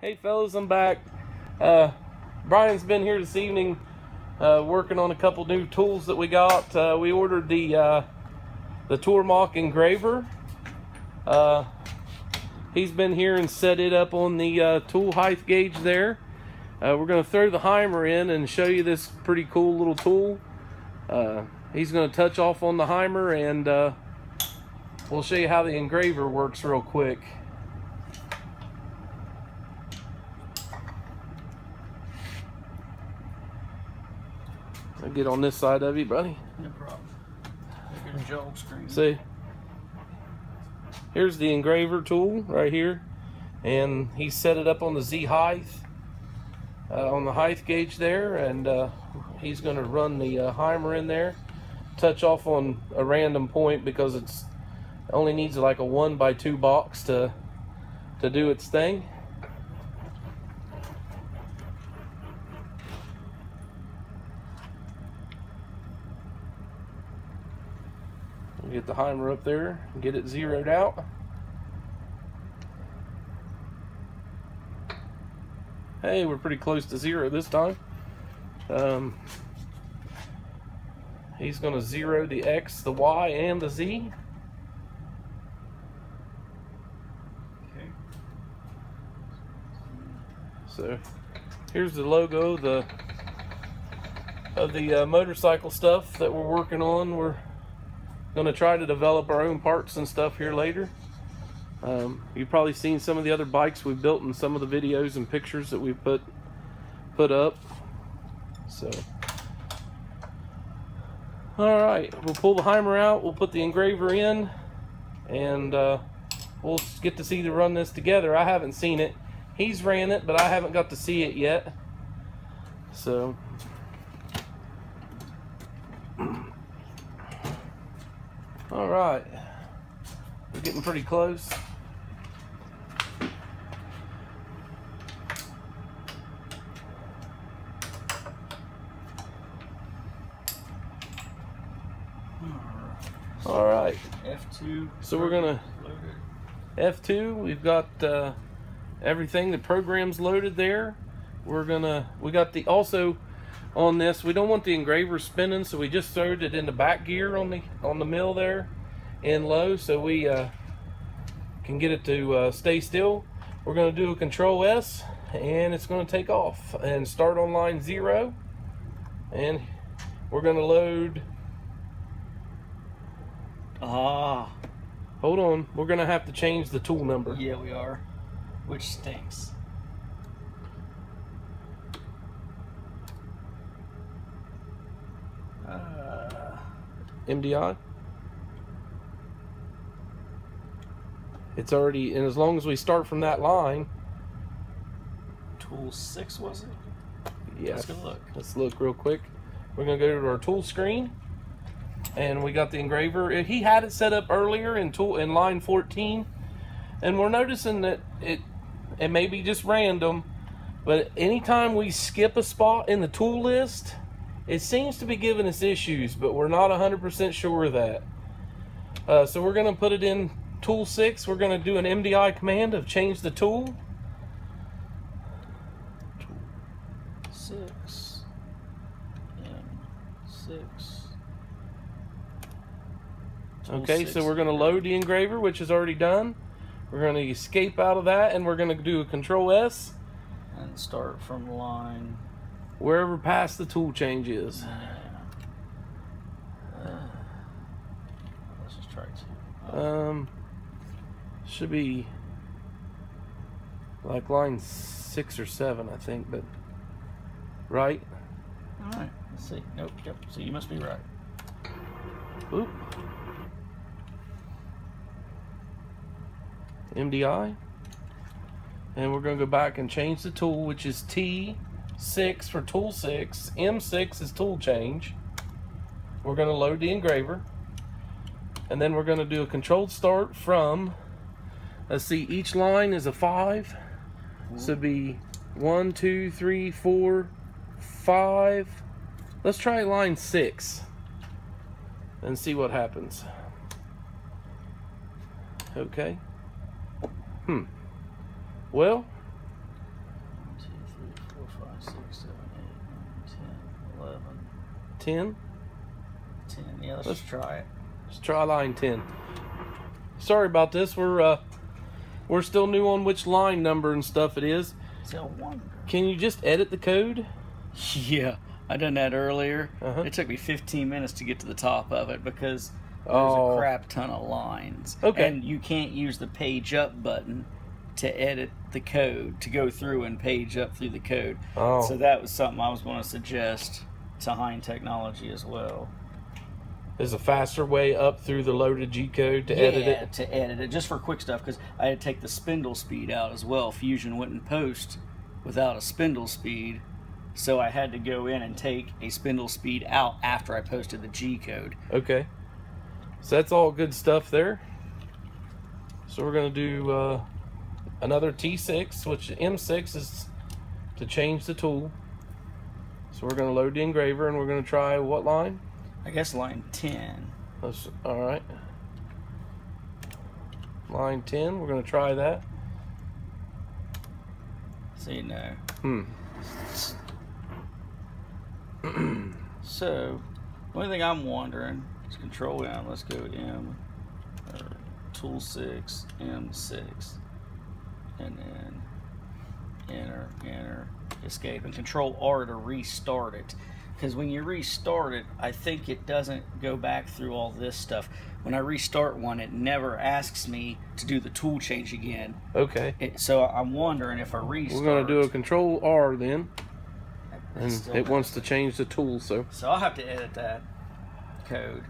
Hey fellas, I'm back. Uh, Brian's been here this evening uh, working on a couple new tools that we got. Uh, we ordered the uh, the Tormach engraver. Uh, he's been here and set it up on the uh, tool height gauge there. We're going to throw the Haimer in and show you this pretty cool little tool. he's going to touch off on the Haimer and we'll show you how the engraver works real quick. I'll get on this side of you, buddy. No problem. Look at jog screen. See? Here's the engraver tool right here. And he set it up on the Z height, uh, on the height gauge there. And uh, he's going to run the uh, Haimer in there. Touch off on a random point because it's only needs like a one by two box to to do its thing. Get the Haimer up there, and get it zeroed out. Hey, we're pretty close to zero this time. Um, he's going to zero the X, the Y, and the Z. Okay. So here's the logo the of the uh, motorcycle stuff that we're working on. We're to try to develop our own parts and stuff here later. Um, you've probably seen some of the other bikes we've built in some of the videos and pictures that we've put put up. So, all right, we'll pull the Haimer out. We'll put the engraver in, and uh, we'll get to see to run this together. I haven't seen it. He's ran it, but I haven't got to see it yet. So. All right, we're getting pretty close. All right. F2. So we're gonna loaded. F2. We've got uh, everything. The program's loaded there. We're gonna. We got the also on this. We don't want the engraver spinning, so we just throwed it in the back gear on the on the mill there, in low, so we uh, can get it to uh, stay still. We're gonna do a Control S, and it's gonna take off and start on line zero, and we're gonna load. Ah. Hold on, we're gonna have to change the tool number. Yeah, we are. Which stinks. Uh, MDI. It's already, and as long as we start from that line, tool 6 was it? yeah. Let's go look. Let's look real quick. We're gonna go to our tool screen, and we got the engraver. He had it set up earlier in tool in line 14, and we're noticing that it it may be just random, but anytime we skip a spot in the tool list, it seems to be giving us issues, but we're not 100% sure of that. Uh, so we're gonna put it in tool six. We're gonna do an MDI command of change the tool. 6. M6. Tool Okay, six. so we're going to load the engraver, which is already done. We're going to escape out of that, and we're going to do a Control S And start from line. Wherever past the tool change is. Uh, let's just try to. Um, should be like line six or seven, I think, but right. Alright, let's see. Nope, yep. So you must be right. Oop. MDI. And we're going to go back and change the tool, which is T6 for tool 6. M6 is tool change. We're going to load the engraver. And then we're going to do a controlled start from, let's see, each line is a 5. So be one, two, three, four, five. Let's try line 6 and see what happens. Okay. Hmm. Well, 10. 10. Yeah, let's, Let's- try it. Let's try line 10. Sorry about this. We're uh we're still new on which line number and stuff it is. Can you just edit the code? Yeah, I done that earlier. Uh-huh. It took me 15 minutes to get to the top of it because there's Oh. a crap ton of lines. Okay. And you can't use the page up button to edit the code to go through and page up through the code. Oh. So that was something I was going to suggest to Hind Technology as well. There's a faster way up through the loaded G code to yeah, edit it. to edit it just for quick stuff because I had to take the spindle speed out as well. Fusion wouldn't post without a spindle speed, so I had to go in and take a spindle speed out after I posted the G code. Okay. So that's all good stuff there. So we're gonna do uh, another T6, which M6 is to change the tool. So we're gonna load the engraver and we're gonna try what line? I guess line ten. Let's, all right. Line 10, we're gonna try that. So you know. Hmm. So, only thing I'm wondering is Control M. Let's go M, or Tool Six M six, and then Enter, Enter, Escape, and Control R to restart it. Because when you restart it, I think it doesn't go back through all this stuff. When I restart one, it never asks me to do the tool change again. Okay. It, so I'm wondering if I restart. We're gonna do a Control R then, and it wants to change the tool. So, So I'll have to edit that code.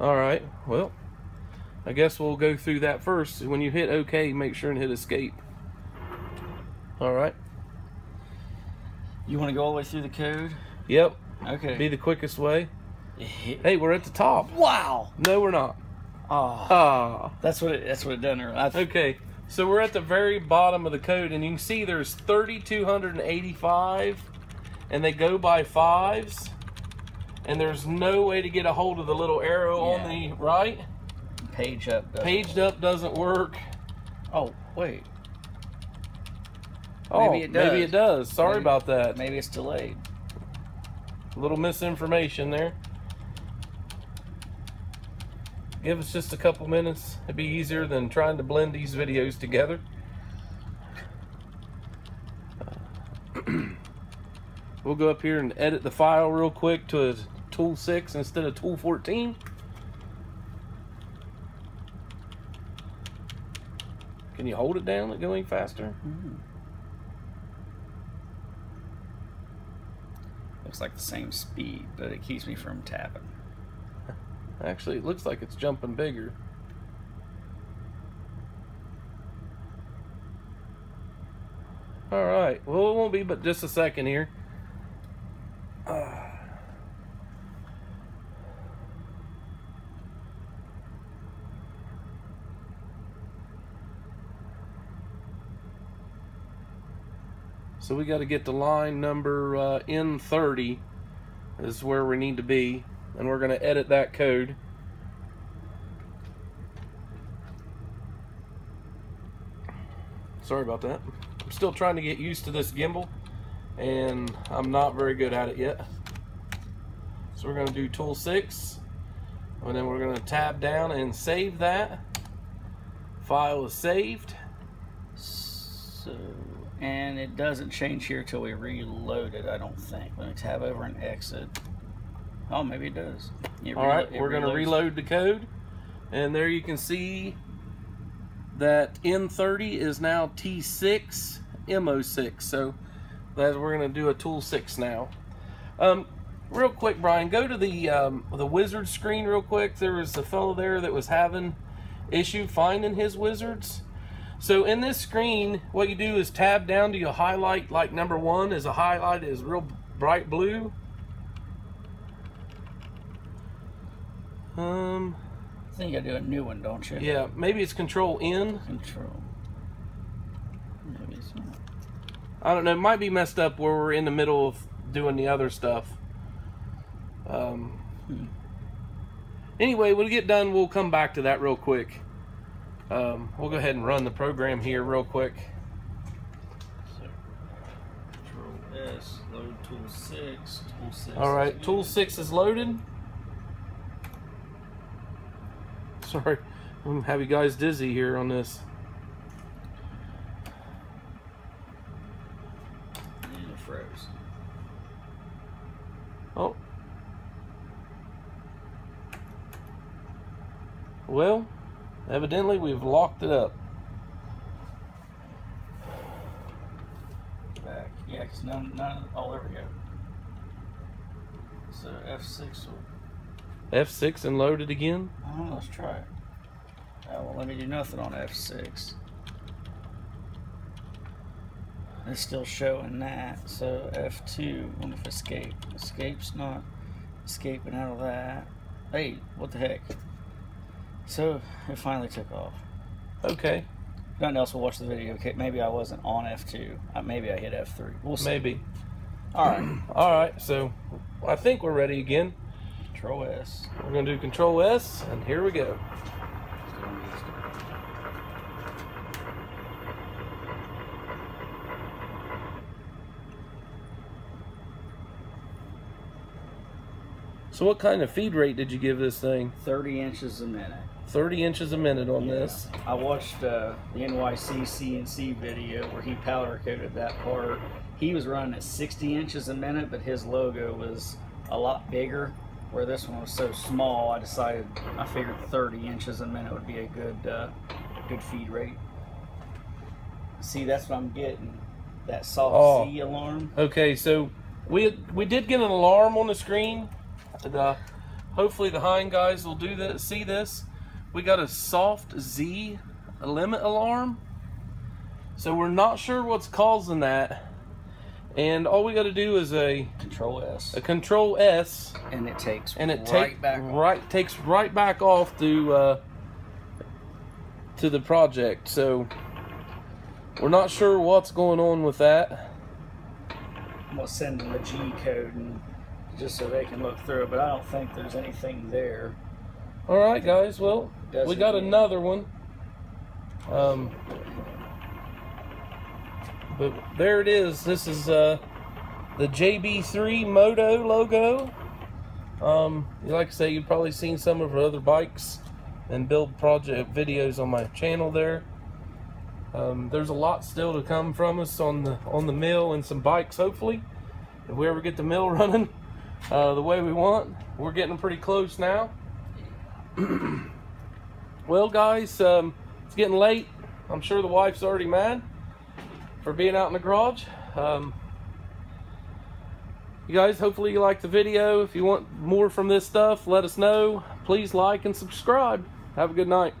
all right. Well, I guess we'll go through that first. When you hit OK, make sure and hit Escape. All right. You want to go all the way through the code? Yep. Okay. Be the quickest way. Hey, we're at the top. wow. No, we're not. Oh, Ah. that's what it, that's what it done. earlier. Okay. So we're at the very bottom of the code, and you can see there's 3,285, and they go by fives, and there's no way to get a hold of the little arrow on the right. page up. doesn't- Paged up doesn't work. Oh wait, Oh, Maybe it Maybe does. it does. Sorry Maybe- about that. maybe it's delayed. A little misinformation there. Give us just a couple minutes. It'd be easier than trying to blend these videos together. we'll go up here and edit the file real quick to a tool 6 instead of tool 14. Can you hold it down and go any faster? Hmm. Looks like the same speed, but it keeps me from tapping. Actually, it looks like it's jumping bigger. All right. Well, it won't be but just a second here. Ah. So we got to get to line number uh, N30 is where we need to be and we're going to edit that code. Sorry about that. I'm still trying to get used to this gimbal and I'm not very good at it yet. So we're going to do tool 6 and then we're going to tab down and save that. File is saved. And it doesn't change here till we reload it. I don't think. Let me tab over and exit. Oh, maybe it does. It All right, we're going to reload the code. And there you can see that N30 is now T6 MO6. So that we're going to do a tool 6 now. Um, real quick, Brian, go to the um, the wizard screen real quick. There was a fellow there that was having issue finding his wizards. So in this screen, what you do is tab down to your highlight, like number one is a highlight is real bright blue. Um, I think I do a new one, don't you? yeah, maybe it's Control N. Control. Maybe it's not. I don't know. It might be messed up where we're in the middle of doing the other stuff. Um, Hmm. Anyway, when we get done, we'll come back to that real quick. Um, we'll go ahead and run the program here real quick. So, control S, load tool six, tool six. All right, again. tool six is loaded. Sorry, I'm gonna have you guys dizzy here on this. And it froze. Oh. Well, evidently we've locked it up. Back. Yeah, because none, none, oh, there we go. So F6 will, F6 and loaded again. oh, let's try it. Oh, well, let me do nothing on F6. It's still showing that. So F2, wonder if escape. Escape's not escaping out of that. Hey, what the heck? So it finally took off. Okay, Nothing else. We'll watch the video. Okay, maybe I wasn't on F2. Uh, maybe I hit F3. We'll see. maybe. All right. All right, so I think we're ready again. Control S. We're gonna do Control S, and here we go. So what kind of feed rate did you give this thing? 30 inches a minute. 30 inches a minute on this. I watched uh, the NYC CNC video where he powder coated that part. He was running at 60 inches a minute, but his logo was a lot bigger. Where this one was so small, I decided I figured 30 inches a minute would be a good uh, good feed rate. See, that's what I'm getting. That soft Oh. C alarm. Okay, so we we did get an alarm on the screen. And, uh, hopefully the Hind guys will do that. See this? We got a soft Z limit alarm. So we're not sure what's causing that. And all we got to do is a, Control S, a Control S, and it takes and it right take back off. right takes right back off to uh, to the project. So we're not sure what's going on with that. I'm gonna send them the G code and just so they can look through it, but I don't think there's anything there. All right, guys. Well, we Doesn't got mean- another one. Um, but there it is. This is uh, the JB3 Moto logo. Um, like I say, you've probably seen some of our other bikes and build project videos on my channel there. Um, there's a lot still to come from us on the on the mill and some bikes, hopefully. If we ever get the mill running uh, the way we want, we're getting pretty close now. well, guys, um, it's getting late. I'm sure the wife's already mad for being out in the garage. Um, you guys, hopefully you like the video. If you want more from this stuff, let us know. Please like and subscribe. Have a good night.